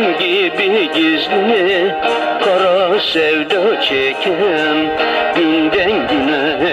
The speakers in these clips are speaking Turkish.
Sen gibi gizli kara sevda çeken günden güne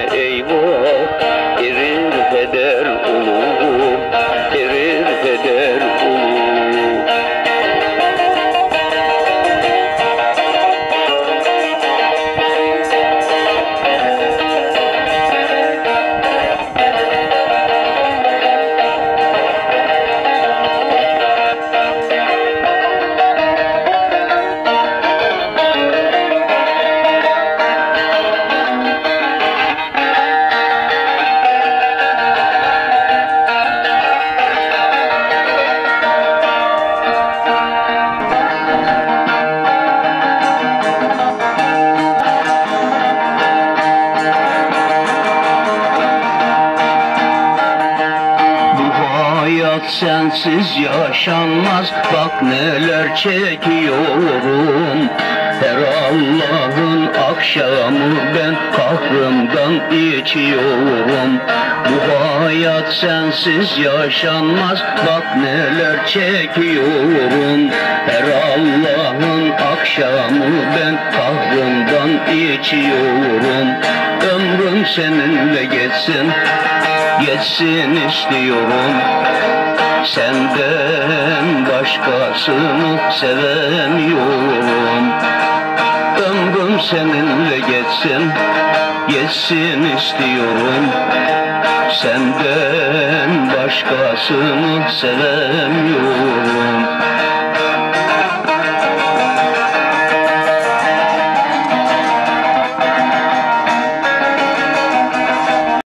sensiz yaşanmaz. Bak neler çekiyorum. Her Allah'ın akşamı ben kahrımdan içiyorum. Bu hayat sensiz yaşanmaz. Bak neler çekiyorum. Her Allah'ın akşamı ben kahrımdan içiyorum. Ömrüm seninle geçsin geçsin istiyorum. Senden başkasını sevemiyorum. Ömrüm seninle geçsin geçsin istiyorum. Senden başkasını sevemiyorum